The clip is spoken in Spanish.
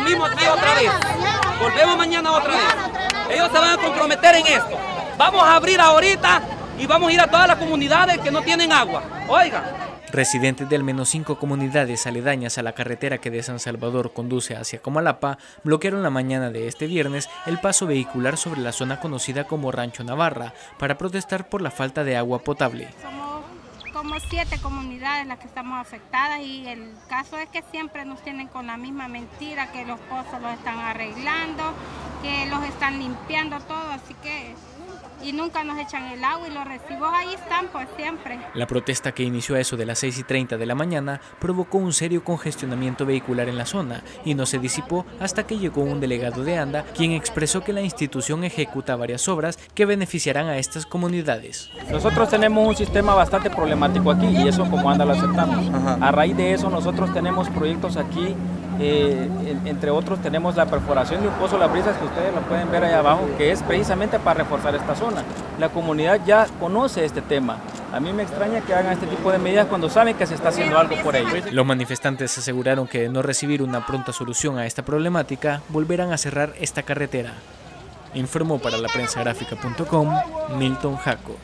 mismo aquí otra vez. Volvemos mañana otra vez. Ellos se van a comprometer en esto. Vamos a abrir ahorita y vamos a ir a todas las comunidades que no tienen agua. Oiga. Residentes de al menos cinco comunidades aledañas a la carretera que de San Salvador conduce hacia Comalapa bloquearon la mañana de este viernes el paso vehicular sobre la zona conocida como Rancho Navarra para protestar por la falta de agua potable como siete comunidades las que estamos afectadas y el caso es que siempre nos tienen con la misma mentira, que los pozos los están arreglando, que los están limpiando todo, así que y nunca nos echan el agua y los recibos ahí están pues siempre. La protesta que inició a eso de las 6 y 30 de la mañana provocó un serio congestionamiento vehicular en la zona y no se disipó hasta que llegó un delegado de ANDA quien expresó que la institución ejecuta varias obras que beneficiarán a estas comunidades. Nosotros tenemos un sistema bastante problemático aquí y eso como ANDA lo aceptamos. A raíz de eso nosotros tenemos proyectos aquí eh, entre otros tenemos la perforación de un pozo Las Brisas que ustedes lo pueden ver ahí abajo, que es precisamente para reforzar esta zona. La comunidad ya conoce este tema. A mí me extraña que hagan este tipo de medidas cuando saben que se está haciendo algo por ellos. Los manifestantes aseguraron que de no recibir una pronta solución a esta problemática, volverán a cerrar esta carretera. Informó para la prensa gráfica.com Milton Jaco.